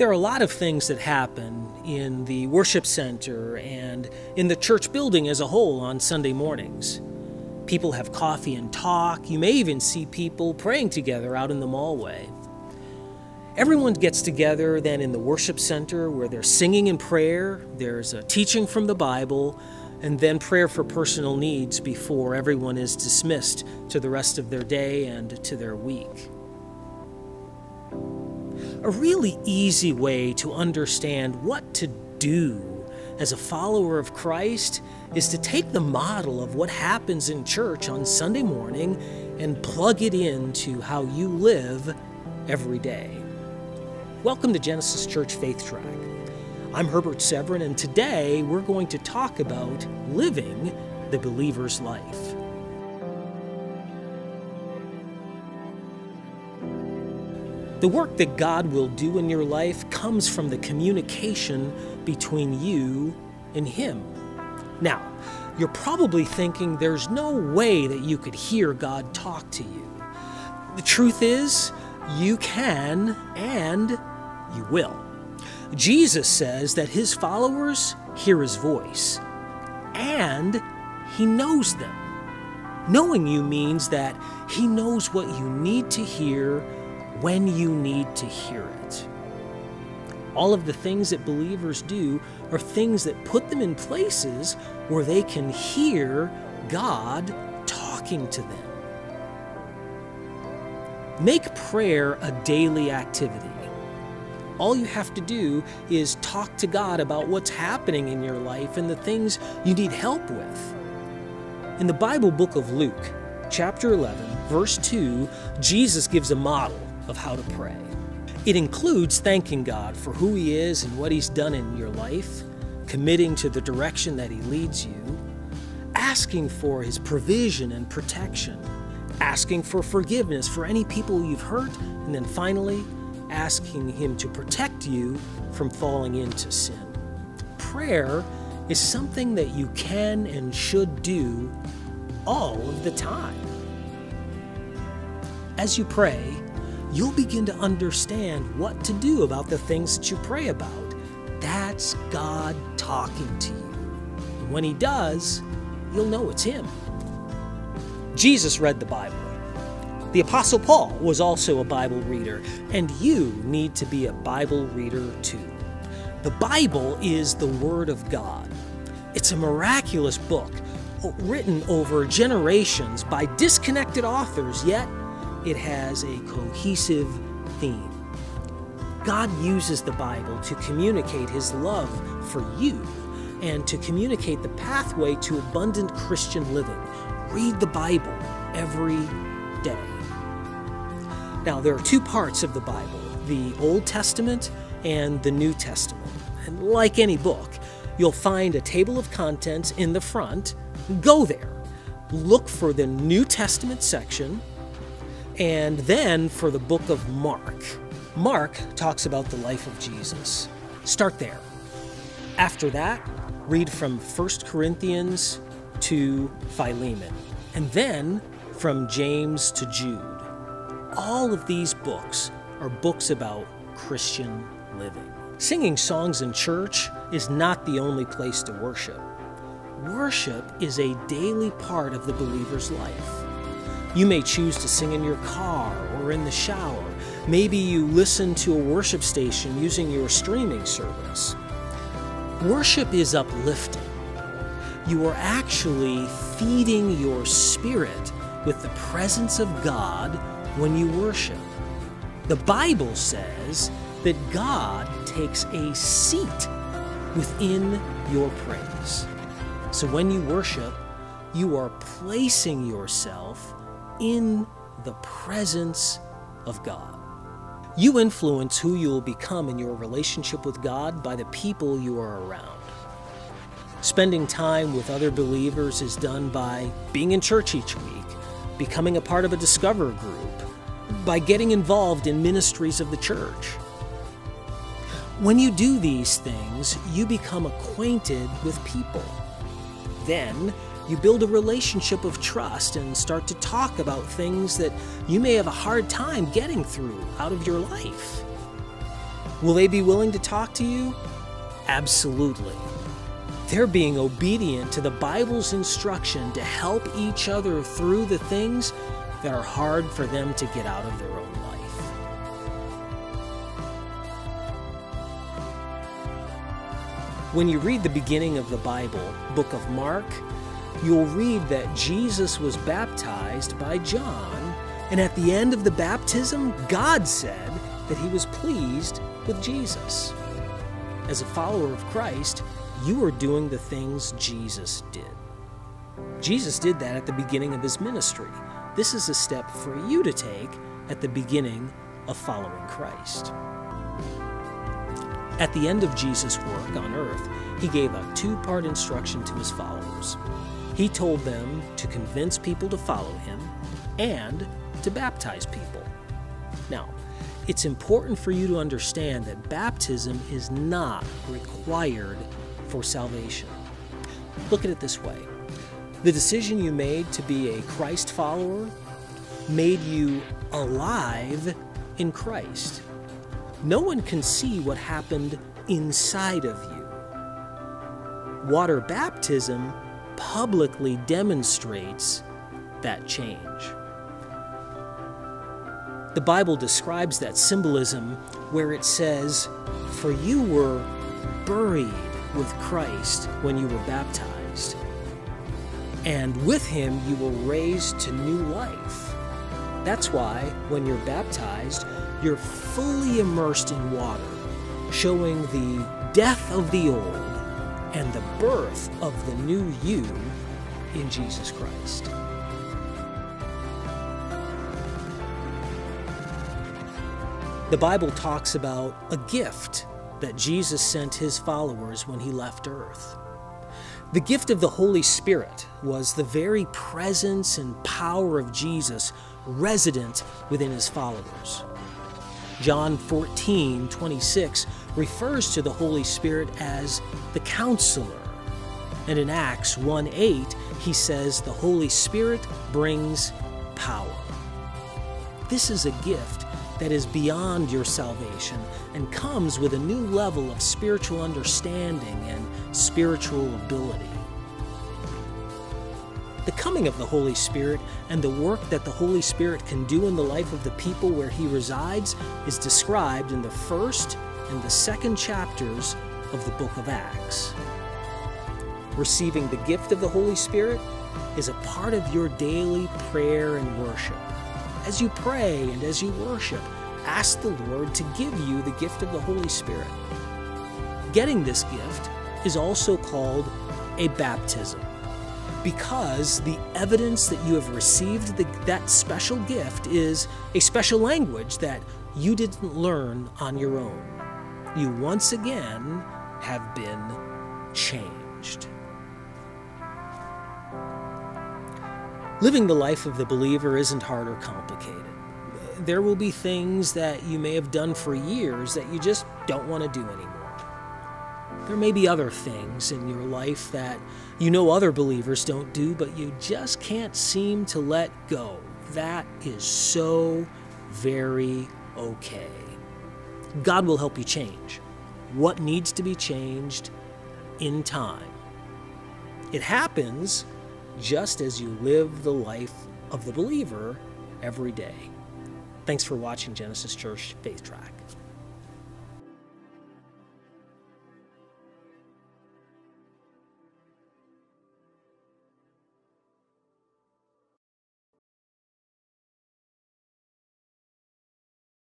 There are a lot of things that happen in the worship center and in the church building as a whole on Sunday mornings. People have coffee and talk. You may even see people praying together out in the mallway. Everyone gets together then in the worship center where they're singing in prayer, there's a teaching from the Bible, and then prayer for personal needs before everyone is dismissed to the rest of their day and to their week. A really easy way to understand what to do as a follower of Christ is to take the model of what happens in church on Sunday morning and plug it into how you live every day. Welcome to Genesis Church Faith Track. I'm Herbert Severin, and today we're going to talk about living the believer's life. The work that God will do in your life comes from the communication between you and Him. Now, you're probably thinking there's no way that you could hear God talk to you. The truth is, you can and you will. Jesus says that his followers hear his voice and he knows them. Knowing you means that he knows what you need to hear when you need to hear it. All of the things that believers do are things that put them in places where they can hear God talking to them. Make prayer a daily activity. All you have to do is talk to God about what's happening in your life and the things you need help with. In the Bible book of Luke, chapter 11, verse 2, Jesus gives a model of how to pray. It includes thanking God for who He is and what He's done in your life, committing to the direction that He leads you, asking for His provision and protection, asking for forgiveness for any people you've hurt, and then finally, asking Him to protect you from falling into sin. Prayer is something that you can and should do all of the time. As you pray, you'll begin to understand what to do about the things that you pray about. That's God talking to you. And when He does, you'll know it's Him. Jesus read the Bible. The Apostle Paul was also a Bible reader, and you need to be a Bible reader too. The Bible is the Word of God. It's a miraculous book written over generations by disconnected authors, yet it has a cohesive theme. God uses the Bible to communicate His love for you and to communicate the pathway to abundant Christian living. Read the Bible every day. Now, there are two parts of the Bible the Old Testament and the New Testament. And like any book, you'll find a table of contents in the front. Go there. Look for the New Testament section and then for the book of Mark. Mark talks about the life of Jesus. Start there. After that, read from 1 Corinthians to Philemon, and then from James to Jude. All of these books are books about Christian living. Singing songs in church is not the only place to worship. Worship is a daily part of the believer's life. You may choose to sing in your car or in the shower. Maybe you listen to a worship station using your streaming service. Worship is uplifting. You are actually feeding your spirit with the presence of God when you worship. The Bible says that God takes a seat within your praise. So when you worship, you are placing yourself in the presence of God. You influence who you will become in your relationship with God by the people you are around. Spending time with other believers is done by being in church each week, becoming a part of a Discover group, by getting involved in ministries of the church. When you do these things, you become acquainted with people. Then you build a relationship of trust and start to talk about things that you may have a hard time getting through out of your life. Will they be willing to talk to you? Absolutely. They're being obedient to the Bible's instruction to help each other through the things that are hard for them to get out of their own life. When you read the beginning of the Bible, book of Mark, you'll read that Jesus was baptized by John, and at the end of the baptism, God said that he was pleased with Jesus. As a follower of Christ, you are doing the things Jesus did. Jesus did that at the beginning of his ministry. This is a step for you to take at the beginning of following Christ. At the end of Jesus' work on earth, he gave a two part instruction to his followers. He told them to convince people to follow him and to baptize people. Now, it's important for you to understand that baptism is not required for salvation. Look at it this way the decision you made to be a Christ follower made you alive in Christ. No one can see what happened inside of you. Water baptism publicly demonstrates that change. The Bible describes that symbolism where it says, For you were buried with Christ when you were baptized, and with him you were raised to new life. That's why, when you're baptized, you're fully immersed in water, showing the death of the old and the birth of the new you in Jesus Christ. The Bible talks about a gift that Jesus sent his followers when he left earth. The gift of the Holy Spirit was the very presence and power of Jesus resident within his followers. John 14, 26 refers to the Holy Spirit as the counselor. And in Acts 1 8, he says the Holy Spirit brings power. This is a gift that is beyond your salvation and comes with a new level of spiritual understanding and spiritual ability. The coming of the Holy Spirit and the work that the Holy Spirit can do in the life of the people where He resides is described in the first and the second chapters of the book of Acts. Receiving the gift of the Holy Spirit is a part of your daily prayer and worship. As you pray and as you worship, ask the Lord to give you the gift of the Holy Spirit. Getting this gift is also called a baptism because the evidence that you have received the, that special gift is a special language that you didn't learn on your own. You once again have been changed. Living the life of the believer isn't hard or complicated. There will be things that you may have done for years that you just don't want to do anymore. There may be other things in your life that you know other believers don't do, but you just can't seem to let go. That is so very okay. God will help you change what needs to be changed in time. It happens just as you live the life of the believer every day. Thanks for watching Genesis Church Faith Track.